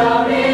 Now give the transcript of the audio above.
shall be.